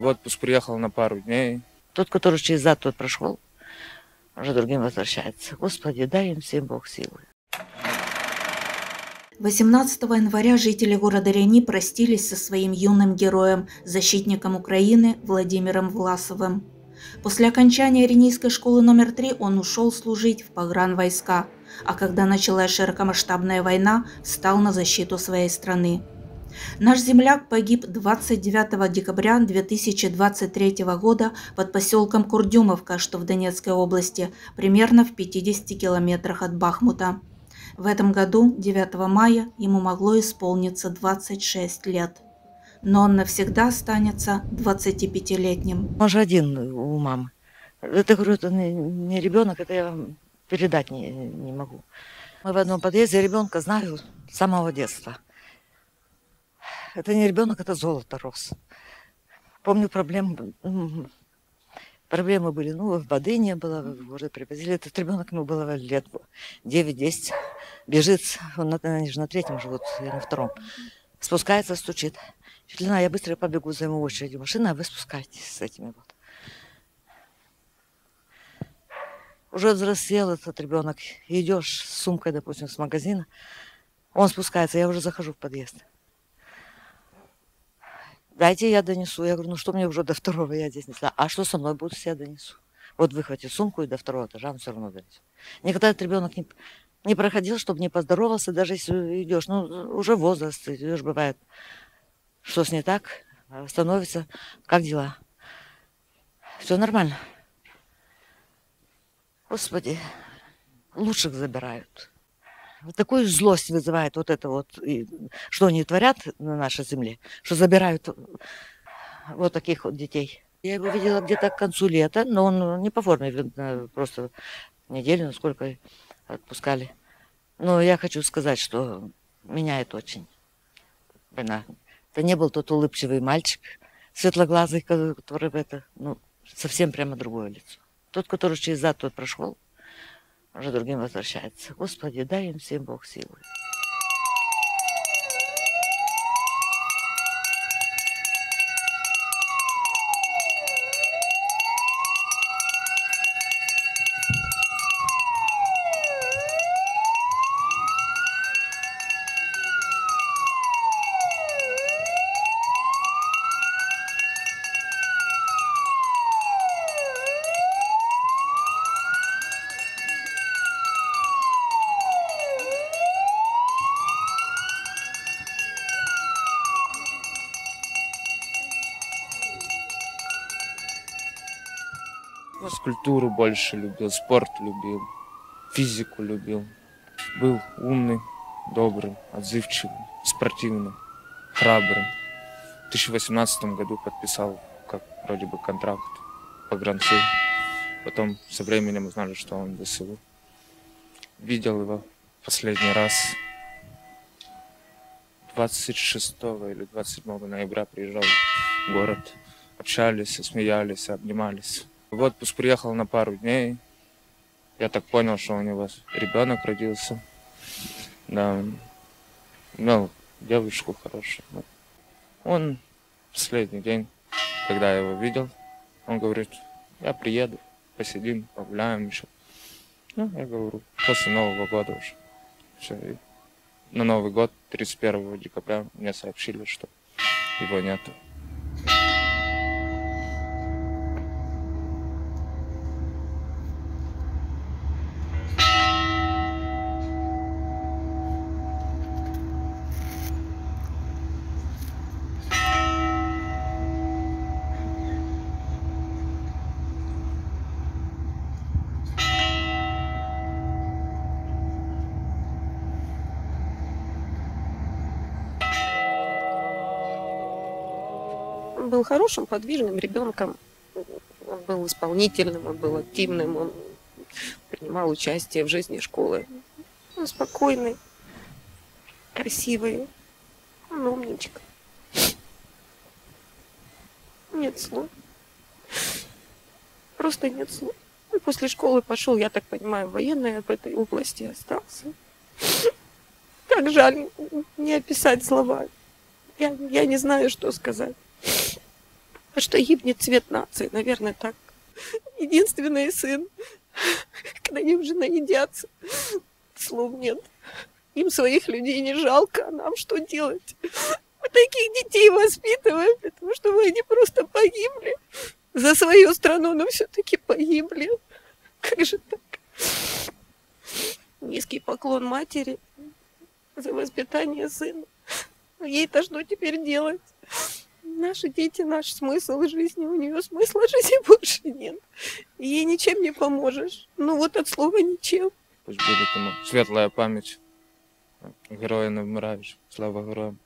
В отпуск приехал на пару дней. Тот, который через ад, тот прошел, уже другим возвращается. Господи, дай им всем Бог силы. 18 января жители города Рени простились со своим юным героем, защитником Украины Владимиром Власовым. После окончания Ренийской школы номер 3 он ушел служить в погранвойска, а когда началась широкомасштабная война, встал на защиту своей страны. Наш земляк погиб 29 декабря 2023 года под поселком Курдюмовка, что в Донецкой области, примерно в 50 километрах от Бахмута. В этом году, 9 мая, ему могло исполниться 26 лет. Но он навсегда останется 25-летним. Он же один у мамы. Это, говорю, это не, ребенок, это я вам передать не, не могу. Мы в одном подъезде ребенка знаю с самого детства. Это не ребенок, это золото рос. Помню, проблемы, проблемы были, ну, воды не было, уже привозили. Этот ребенок, ему было лет 9-10. Бежит, он, они же на третьем живут, я на втором. Спускается, стучит. Чуть я быстро побегу за ему очередью машины, а вы спускайтесь с этими вот. Уже взрослел этот ребенок. Идешь с сумкой, допустим, с магазина. Он спускается, я уже захожу в подъезд. Дайте я донесу. Я говорю, ну что мне уже до второго я здесь несла. А что со мной будет, если я донесу? Вот выхвати сумку и до второго этажа он все равно донесет. Никогда этот ребенок не, не проходил, чтобы не поздоровался, даже если идешь. Ну, уже возраст, идешь, бывает. Что с не так? Становится, как дела? Все нормально. Господи, лучших забирают. Такую злость вызывает вот это вот, что они творят на нашей земле, что забирают вот таких вот детей. Я его видела где-то к концу лета, но он не по форме, просто неделю, насколько отпускали. Но я хочу сказать, что меняет очень. Это не был тот улыбчивый мальчик, светлоглазый, который это, ну, совсем прямо другое лицо. Тот, который через зад тот прошел, уже другим возвращается. Господи, дай им всем Бог силы. Культуру больше любил, спорт любил, физику любил. Был умный, добрым, отзывчивым, спортивным, храбрым. В 2018 году подписал как вроде бы контракт по гран-сил. Потом со временем узнали, что он ВСУ. Видел его последний раз 26 или 27 ноября приезжал в город. Общались, смеялись, обнимались. В отпуск приехал на пару дней. Я так понял, что у него ребенок родился. Да. Ну, девушку хорошую. Ну, он последний день, когда я его видел, он говорит, я приеду, посидим, погуляем еще. Ну, я говорю, после Нового года уже. Все. И на Новый год, 31 декабря, мне сообщили, что его нету. Он был хорошим, подвижным ребенком. Он был исполнительным, он был активным, он принимал участие в жизни школы. Он спокойный, красивый, он умничка. Нет слов. Просто нет слов. Он после школы пошел, я так понимаю, военный в этой области остался. Как жаль не описать слова. Я, я не знаю, что сказать. А что гибнет цвет нации, наверное, так. Единственный сын, когда они уже наедятся, слов нет. Им своих людей не жалко, а нам что делать? Мы таких детей воспитываем, для того, чтобы они просто погибли за свою страну, но все-таки погибли. Как же так? Низкий поклон матери за воспитание сына. Ей-то что теперь делать? Наши дети, наш смысл жизни, у нее смысла жизни больше нет. Ей ничем не поможешь. Ну вот от слова ничем. Пусть будет ему светлая память. Герої не вмирають. Слава героям.